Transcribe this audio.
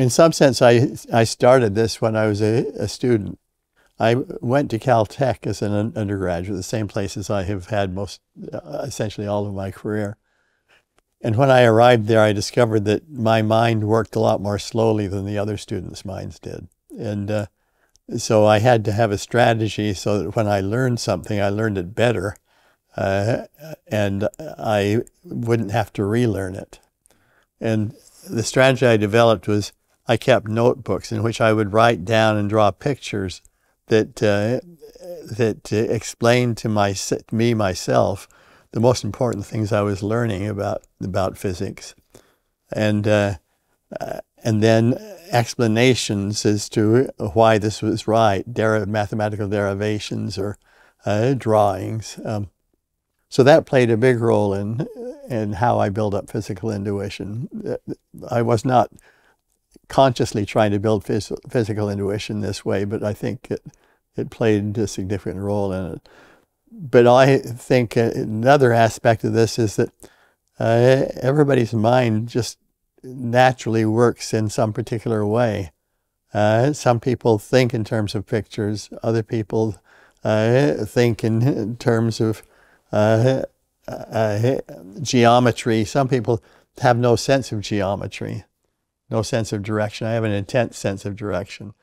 In some sense, I, I started this when I was a, a student. I went to Caltech as an undergraduate, the same place as I have had most, uh, essentially all of my career. And when I arrived there, I discovered that my mind worked a lot more slowly than the other students' minds did. And uh, so I had to have a strategy so that when I learned something, I learned it better uh, and I wouldn't have to relearn it. And the strategy I developed was I kept notebooks in which I would write down and draw pictures that uh, that explained to my me myself the most important things I was learning about about physics, and uh, uh, and then explanations as to why this was right, mathematical derivations or uh, drawings. Um, so that played a big role in in how I build up physical intuition. I was not consciously trying to build phys physical intuition this way, but I think it it played a significant role in it. But I think another aspect of this is that uh, everybody's mind just naturally works in some particular way. Uh, some people think in terms of pictures. Other people uh, think in terms of uh, uh, geometry. Some people have no sense of geometry, no sense of direction. I have an intense sense of direction.